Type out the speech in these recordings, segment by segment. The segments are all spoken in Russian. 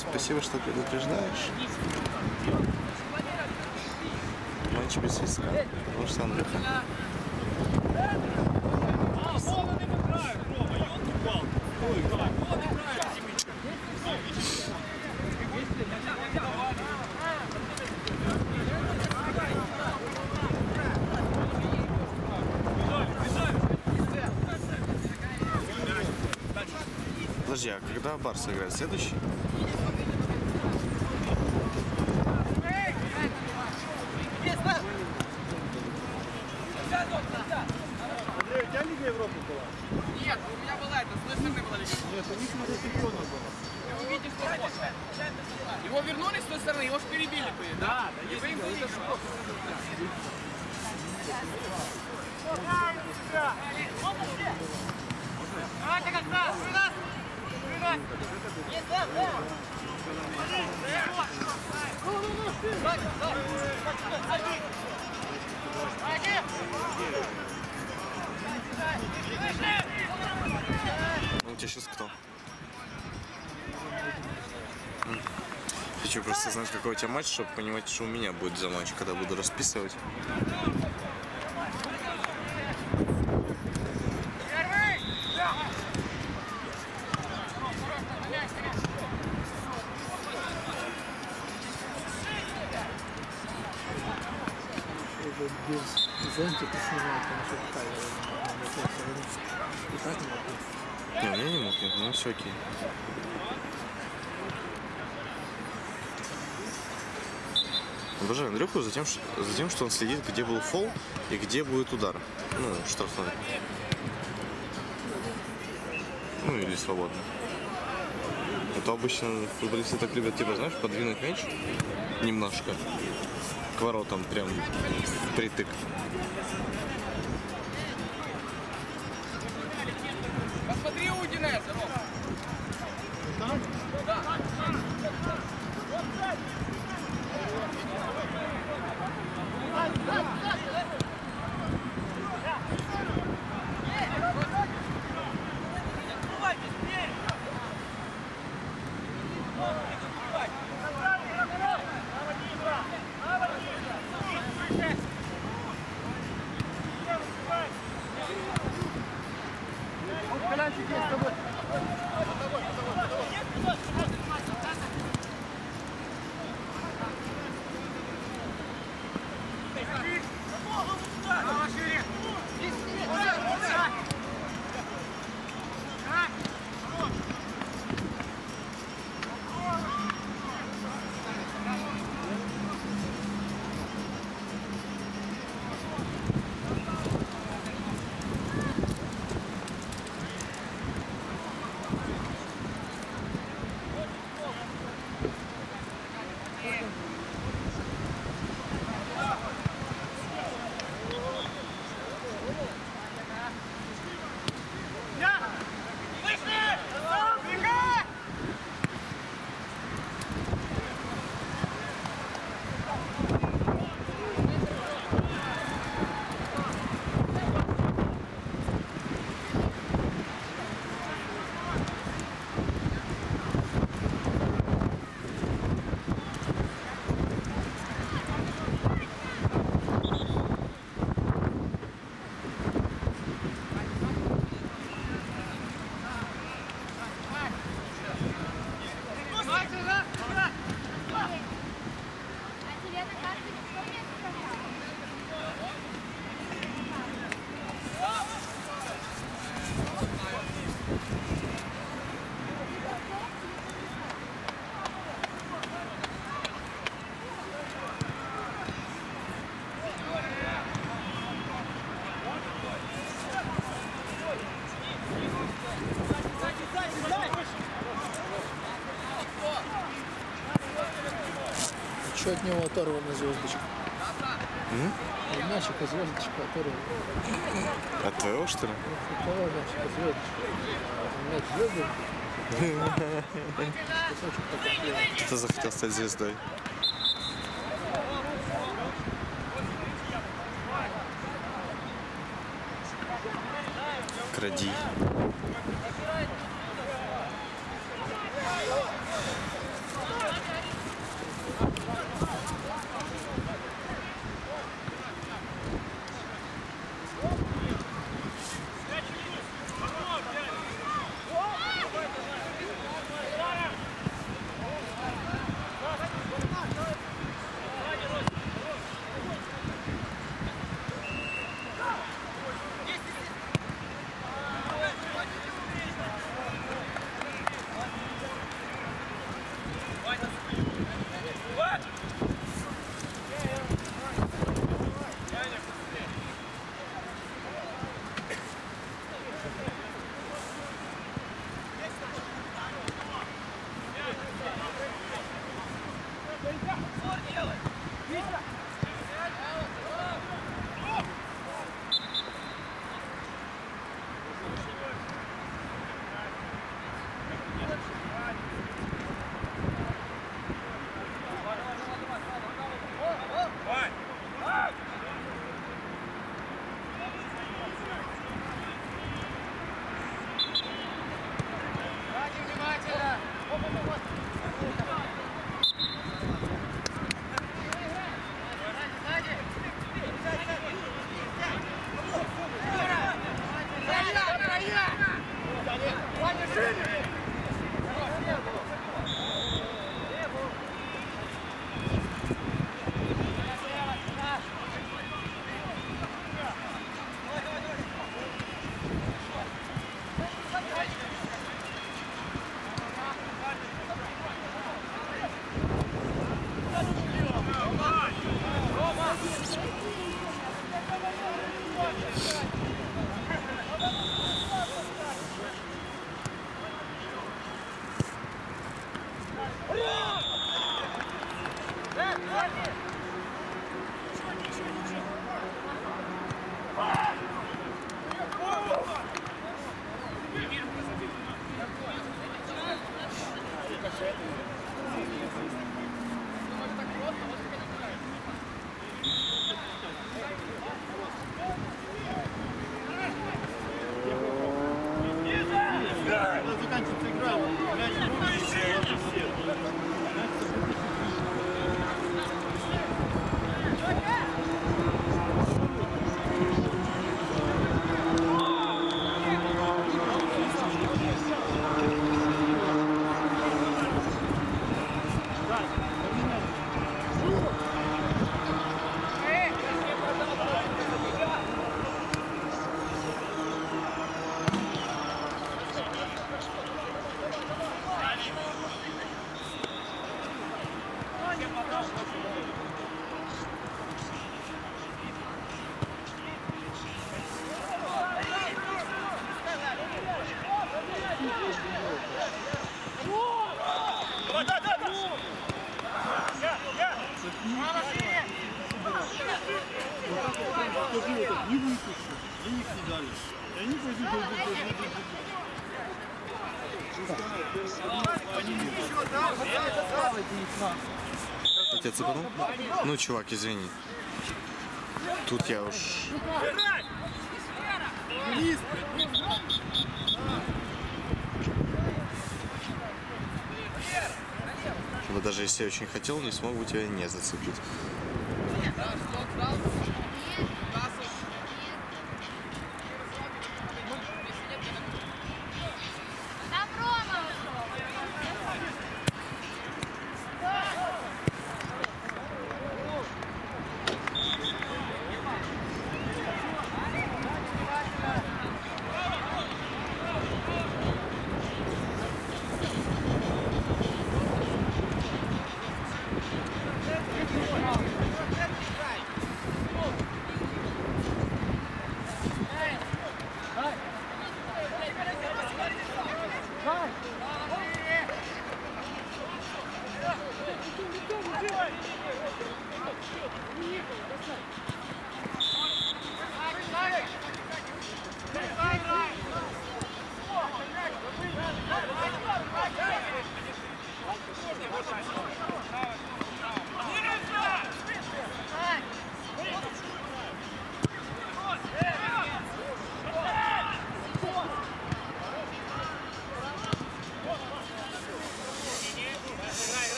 Спасибо, что предупреждаешь. Матч без риска. Потому что Андрюха. Подожди, а когда Барса играет? Следующий? Его ж перебили. были, Да, да, есть. Это что? Давайте как раз, да, да. Ну, ну, ну, да, да. Ну, у тебя сейчас кто? Хочу просто знать, какой у тебя матч, чтобы понимать, что у меня будет за матч, когда буду расписывать. Не, меня не мокнет, ну все окей. Обожаю Андрюху за тем, что, за тем, что он следит, где был фол и где будет удар. Ну, штрафной. Ну, или свободно. А то обычно футболисты так любят, типа, знаешь, подвинуть мяч немножко к воротам, прям притык. Что от него оторвана звездочка? М? Мячика звездочка оторвана. От твоего, что ли? У того мячика звездочка. Мяч звездочка. Кто захотел стать звездой? Кради. Цепанул? Ну, чувак, извини. Тут я уж... Вот даже если я очень хотел, не смог бы тебя не зацепить.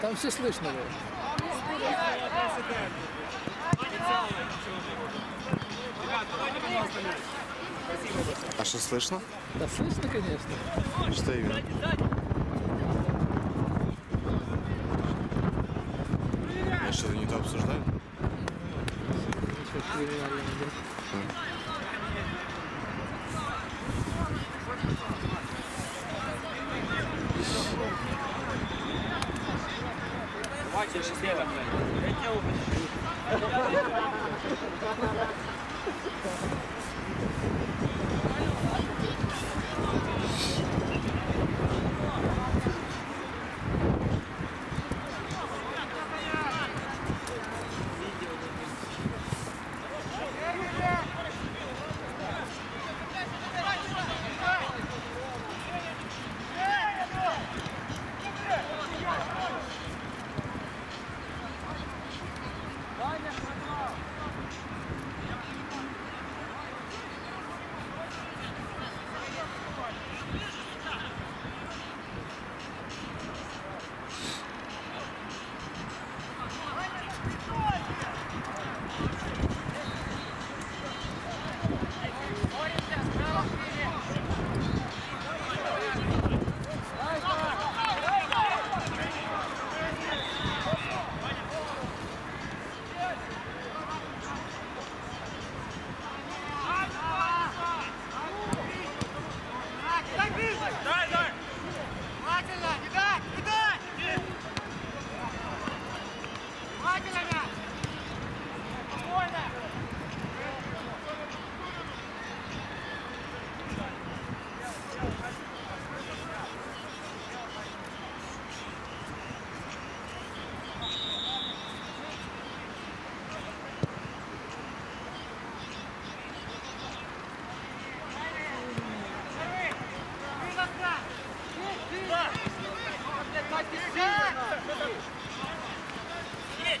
Там все слышно было. А что слышно? Да слышно, конечно. Что именно? Я что-то не то обсуждаю? Ничего криминального нет. Едь!